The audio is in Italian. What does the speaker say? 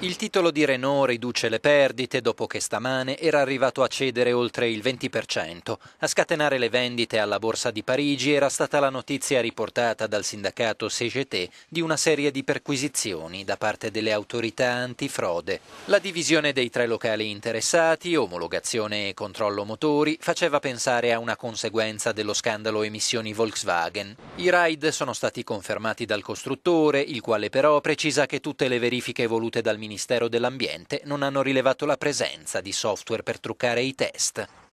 Il titolo di Renault riduce le perdite dopo che stamane era arrivato a cedere oltre il 20%. A scatenare le vendite alla Borsa di Parigi era stata la notizia riportata dal sindacato CGT di una serie di perquisizioni da parte delle autorità antifrode. La divisione dei tre locali interessati, omologazione e controllo motori, faceva pensare a una conseguenza dello scandalo emissioni Volkswagen. I raid sono stati confermati dal costruttore, il quale però precisa che tutte le verifiche volute dal Ministero Ministero dell'Ambiente non hanno rilevato la presenza di software per truccare i test.